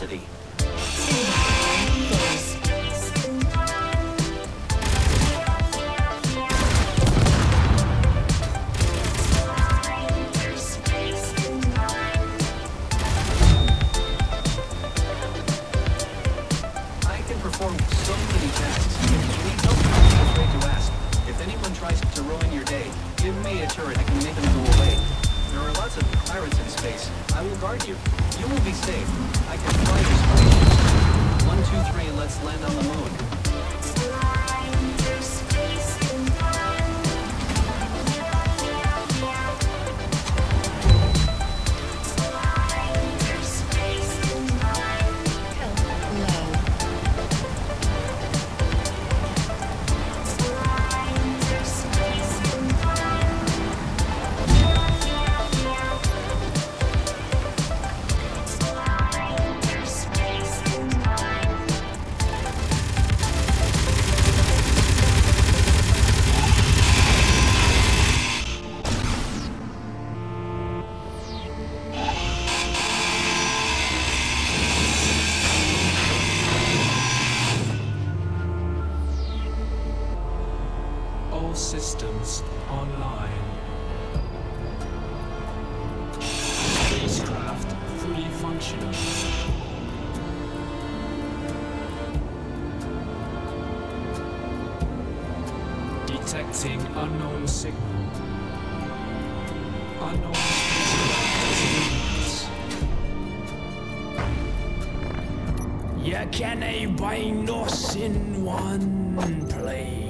curiosity. Online. Spacecraft fully functional. Detecting unknown signal. Unknown designates. You can bind us in one place.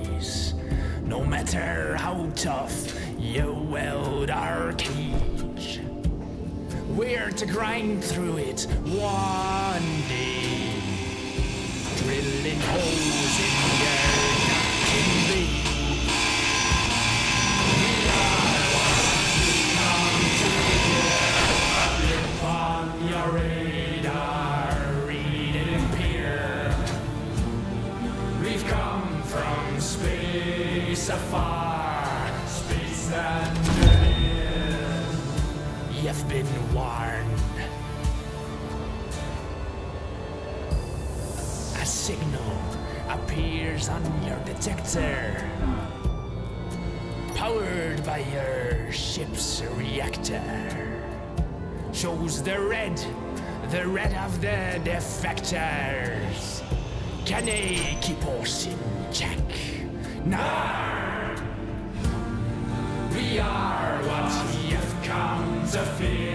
No matter how tough you weld our cage. We're to grind through it one day. Drilling holes in your space afar, space engineers. You've been warned. A signal appears on your detector, powered by your ship's reactor. Shows the red, the red of the defectors. Can they keep us in check? Nah. We are what you've come to fear.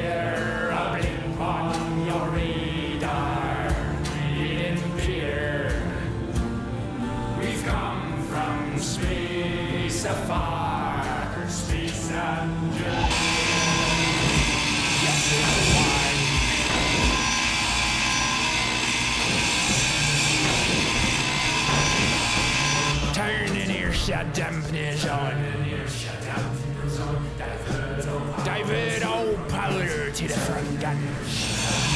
Divert all power to the front guns.